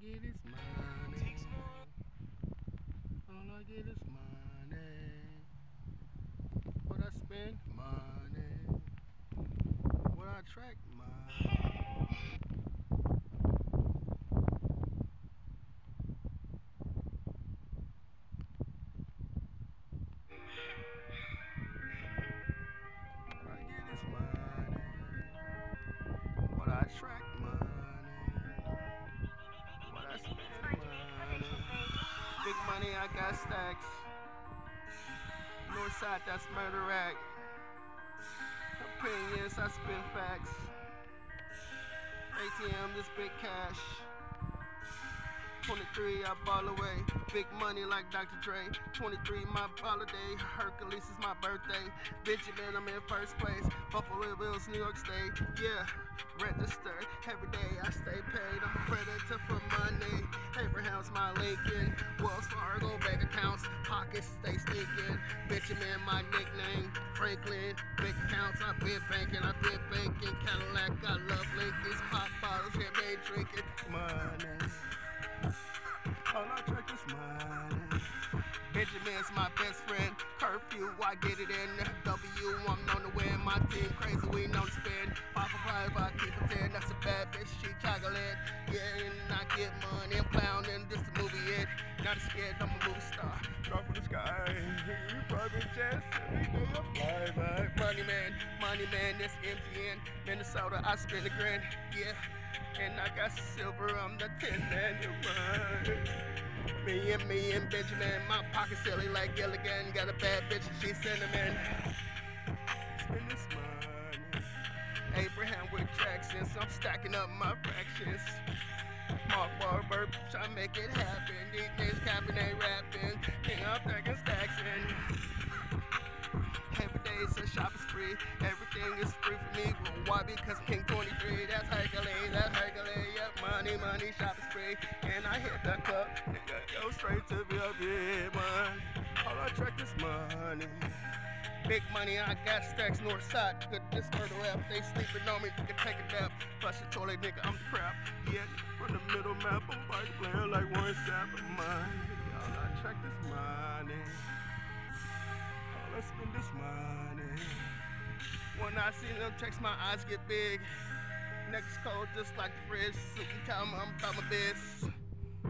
get is money. All I get is money. What I spend, money. What I track, money. I got stacks. Northside, that's murder act. Opinions, I spin facts. ATM, this big cash. 23, I ball away. Big money like Dr. Dre. 23, my holiday. Hercules is my birthday. Benjamin, I'm in first place. Buffalo Bills, New York State. Yeah, register. Every day I stay paid. I'm a predator for money. Abraham's my Lincoln. Wells Fargo bank accounts. Pockets stay stinking. Benjamin, my nickname. Franklin, big accounts. I've been banking. I've been banking. Cadillac, I love Lincolns. Pop bottles, champagne drinking. Money. All I track is money. Benjamin's my best friend. Curfew, I get it in. W, I'm known to win. My team crazy, we know to spin. Pop a prize, I keep a 10. That's a bad bitch, she chocolate. Yeah, and I get money. I'm clowning, this the movie it. Not scared, I'm a movie star. Drop from the sky. Private jets, money man, this MGN. Minnesota, I spend a grand. Yeah. And I got silver, I'm the to run. Me and me and Benjamin, my pocket silly like Gilligan. Got a bad bitch she's cinnamon. Spend this money. Abraham with Jacksons, I'm stacking up my fractions. Mark Wahlberg, try make it happen. These niggas capping, rapping. King up stacking Because King 23, that's Hercules, that's Hercules. Yep, money, money, shopping spree. And I hit the club, nigga, go straight to VIP, man. All I track is money. Big money, I got stacks north side. Good this murder rap, they sleeping on me, they can take a nap. Flush the toilet, nigga, I'm crap. Yeah, from the middle map, I'm bike playing like one sap of mine. All I track is money. All I spend is money. When I see them text, my eyes get big. Next cold, just like fridge. So you tell me I'm about my biz.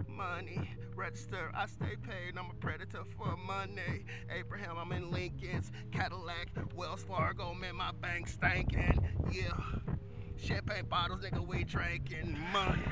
Money, register, I stay paid. I'm a predator for money. Abraham, I'm in Lincoln's Cadillac, Wells Fargo, man, my bank stankin'. Yeah, champagne bottles, nigga, we drinking money.